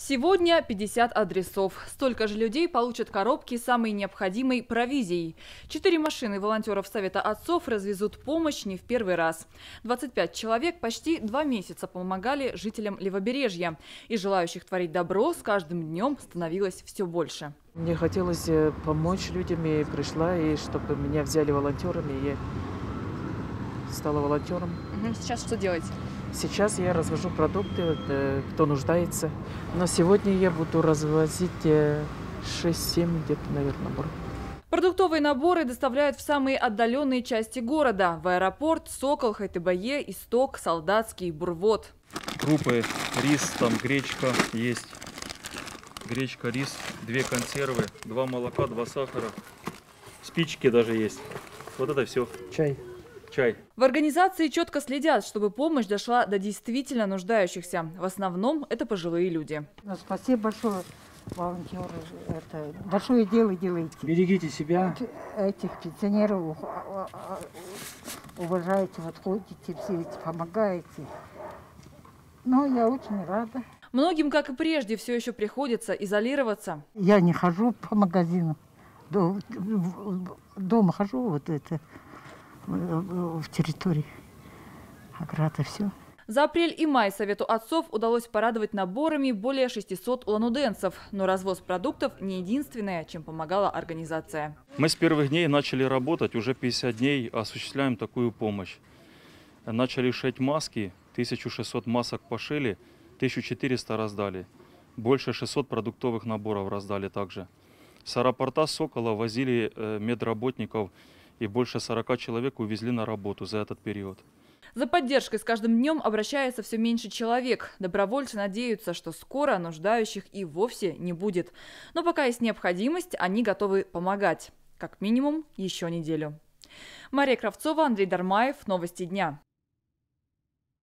Сегодня 50 адресов. Столько же людей получат коробки с самой необходимой провизией. Четыре машины волонтеров Совета отцов развезут помощь не в первый раз. 25 человек почти два месяца помогали жителям Левобережья. И желающих творить добро с каждым днем становилось все больше. Мне хотелось э, помочь людям, и пришла, и чтобы меня взяли волонтерами, и я стала волонтером. Сейчас что делаете? Сейчас я развожу продукты, э, кто нуждается. Но сегодня я буду развозить э, 6-7 где-то, наверное, набор. Продуктовые наборы доставляют в самые отдаленные части города. В аэропорт, Сокол, Хайтыбае, Исток, Солдатский, Бурвод. крупы, рис, там гречка есть. Гречка, рис, две консервы, два молока, два сахара. Спички даже есть. Вот это все. Чай. Чай. В организации четко следят, чтобы помощь дошла до действительно нуждающихся. В основном это пожилые люди. Ну, Спасибо большое, волонтеры. Это большое дело делаете. Берегите себя. Этих пенсионеров а, а, уважаете, вот ходите, все эти помогаете. Ну, я очень рада. Многим, как и прежде, все еще приходится изолироваться. Я не хожу по в- Дома хожу, вот это, в территории ограда, все. За апрель и май Совету отцов удалось порадовать наборами более 600 улануденцев. Но развоз продуктов не единственное, чем помогала организация. Мы с первых дней начали работать, уже 50 дней осуществляем такую помощь. Начали шить маски, 1600 масок пошили, 1400 раздали. Больше 600 продуктовых наборов раздали также. С аэропорта Сокола возили э, медработников и больше 40 человек увезли на работу за этот период. За поддержкой с каждым днем обращается все меньше человек. Добровольцы надеются, что скоро нуждающих и вовсе не будет. Но пока есть необходимость, они готовы помогать. Как минимум еще неделю. Мария Кравцова, Андрей Дармаев. Новости дня.